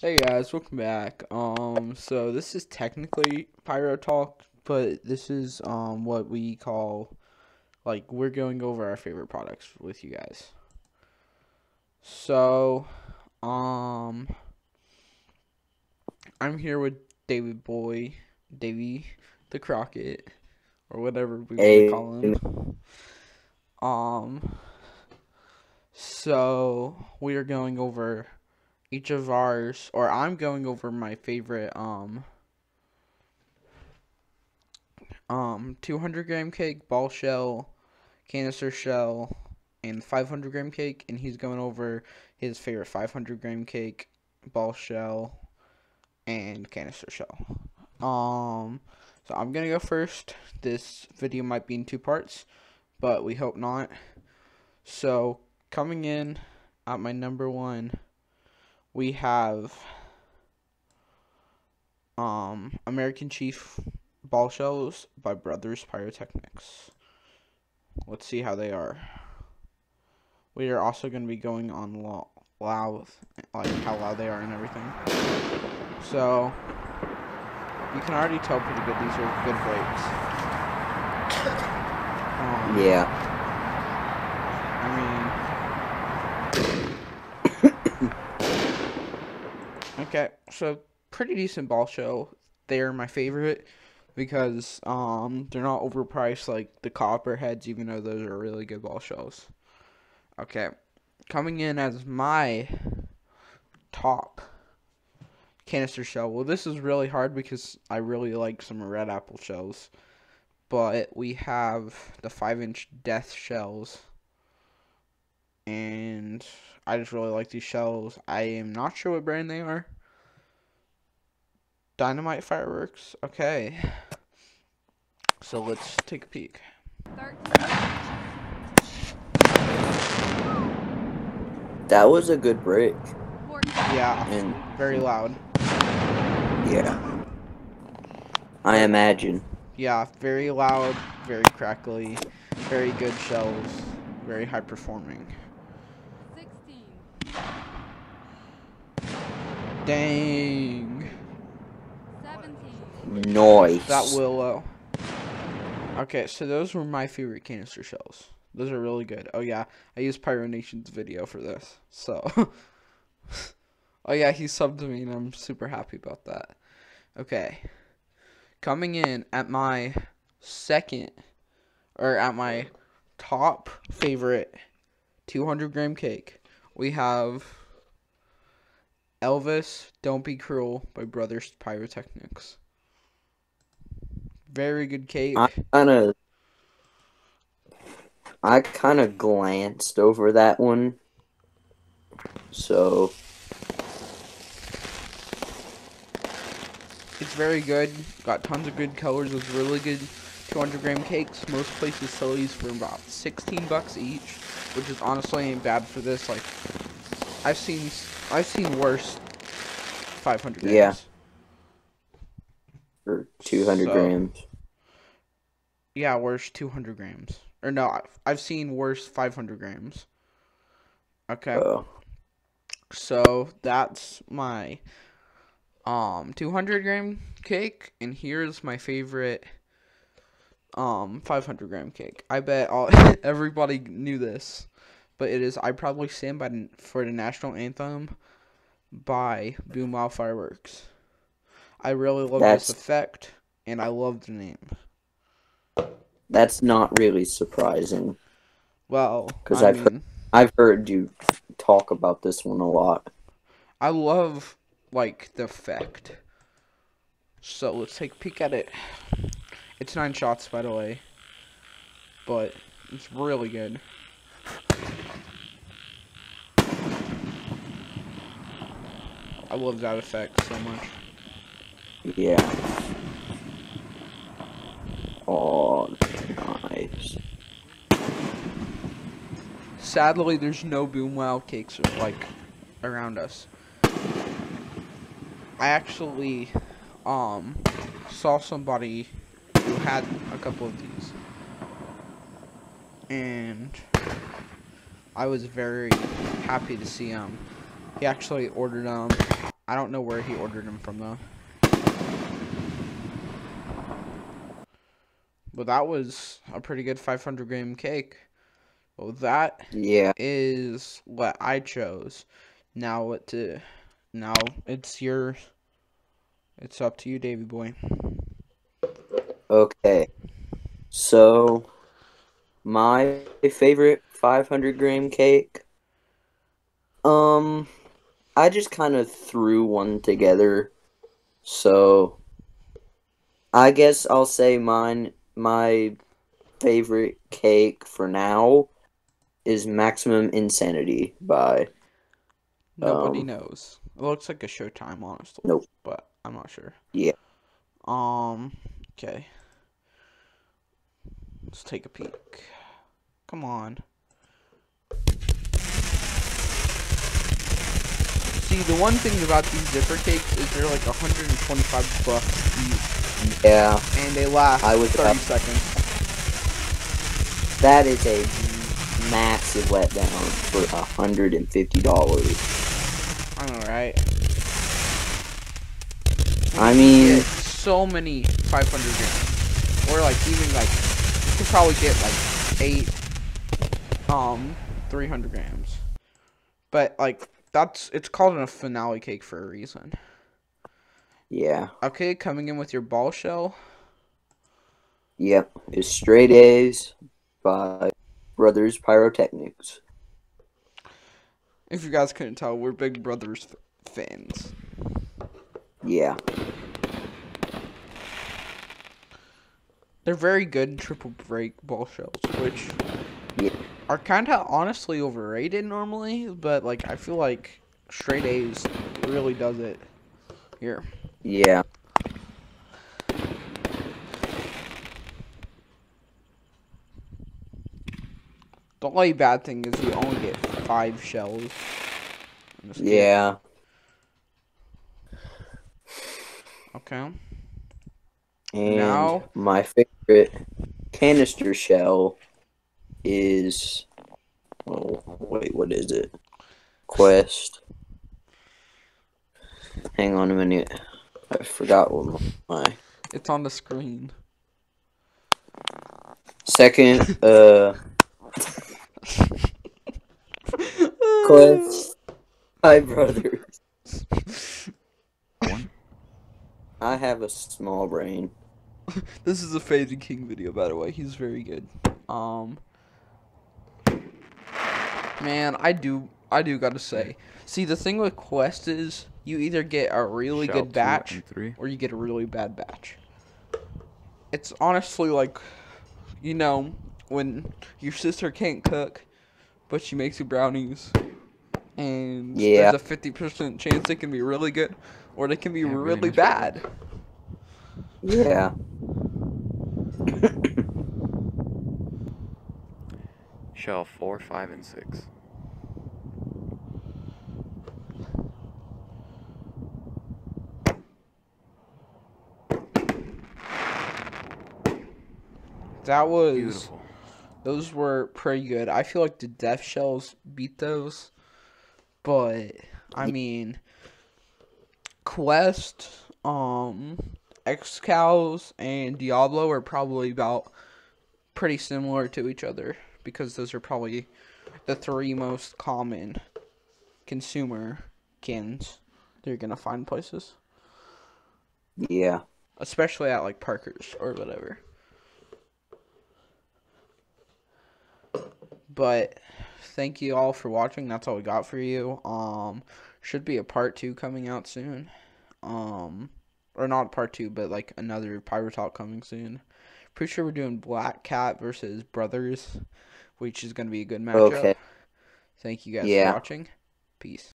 Hey guys, welcome back. Um, so this is technically Pyro Talk, but this is um what we call like we're going over our favorite products with you guys. So, um, I'm here with David Boy, Davy the Crockett, or whatever we Hey. want to call him. Um, so we are going over each of ours, or I'm going over my favorite um um 200 gram cake, ball shell, canister shell, and 500 gram cake, and he's going over his favorite 500 gram cake, ball shell, and canister shell. Um, so I'm gonna go first. This video might be in two parts, but we hope not. So coming in at my number one we have um American Chief ball shells by Brothers Pyrotechnics. Let's see how they are. We are also going to be going on lo- loud, like how loud they are and everything. So you can already tell pretty good these are good breaks. Um, Yeah. I mean, okay, so pretty decent ball show. They're my favorite because um they're not overpriced like the copperheads, even though those are really good ball shells. Okay, coming in as my top canister shell. Well, this is really hard because I really like some red apple shells, but we have the five inch death shells and I just really like these shells. I am not sure what brand they are. Dynamite fireworks. Okay. So let's take a peek. That was a good break. Yeah, And very loud. yeah. I imagine. Yeah, very loud, very crackly, very good shells, very high performing. Sixteen, Dang. Noise. That willow. Okay, so those were my favorite canister shells. Those are really good. Oh yeah, I used Pyro Nation's video for this. So Oh yeah, he subbed me and I'm super happy about that. Okay. Coming in at my second or at my top favorite 200 gram cake, we have Elvis Don't Be Cruel by Brothers Pyrotechnics. Very good cake. I kind of. I kind of glanced over that one. So It's very good. Got tons of good colors. It's really good 200 gram cakes. Most places sell these for about 16 bucks each, which is honestly ain't bad for this. Like, I've seen I've seen worse 500 grams. Yeah. for 200 So- grams. Yeah, worse 200 grams. Or no, I've, I've seen worse 500 grams. Okay. So that's my um 200 gram cake, and here's my favorite um 500 gram cake. I bet all everybody knew this, but it is I probably stand by the- for the national anthem by Boom Wow Fireworks. I really love this effect, and I love the name. That's not really surprising. Well, because I've heard- I've heard you talk about this one a lot. I love like the effect. So let's take a peek at it. It's nine shots, by the way, but it's really good. I love that effect so much. Yeah. Oh, nice. Sadly, there's no Boom cakes like around us. I actually um saw somebody who had a couple of these, and I was very happy to see him. He actually ordered them I don't know where he ordered them from though. But that was a pretty good 500 gram cake. Well, that Yeah. is what I chose. Now what to now it's your it's up to you, Davy boy. Okay. So, my favorite 500 gram cake. Um, I just kind of threw one together. So, I guess I'll say mine, my favorite cake for now is Maximum Insanity by, Nobody Um, knows. It looks like a Showtime, honestly. Nope. But I'm not sure. Yeah. Um. Okay. Let's take a peek. Come on. See, the one thing about these zipper cakes is they're like 125 bucks each, yeah, and they last I was 30 about- seconds. that is a massive letdown for a $150. Alright. I mean, so many 500 grams, or like even like you could probably get like eight, um, 300 grams. But like that's it's called a finale cake for a reason. yeah. Okay, coming in with your ball shell. Yep, it's Straight A's by Brothers Pyrotechnics. If you guys couldn't tell, we're Big Brothers f- fans. Yeah, They're very good triple break ball shells, which Yeah. are kind of honestly overrated normally, but like I feel like straight A's really does it here. yeah, The only bad thing is you only get five shells. in this game. yeah. Okay. And Now- my favorite canister shell is. Oh, wait, what is it? Quest. Hang on a minute. I forgot what my It's on the screen. second uh quest. Hi, brothers. I have a small brain. This is a Phasing King video, by the way. He's very good. Um, man, I do, I do gotta say. See, the thing with Quest is you either get a really Shell good batch or you get a really bad batch. It's honestly like, you know, when your sister can't cook, but she makes you brownies, and Yeah. there's a fifty percent chance they can be really good, or they can be Yeah, really really bad. Yeah. Shell four, five, and six. That was Beautiful. those were pretty good. I feel like the death shells beat those, but I mean, Quest, um, X Cows, and Diablo are probably about pretty similar to each other because those are probably the three most common consumer cans that you're gonna find places, Yeah. especially at like Parker's or whatever. But thank you all for watching. That's all we got for you. Um, should be a part two coming out soon. Um, or not part two, but like another Pyro Talk coming soon. Pretty sure we're doing Black Cat versus Brothers, which is gonna be a good matchup. Okay. Thank you guys Yeah. for watching. Peace.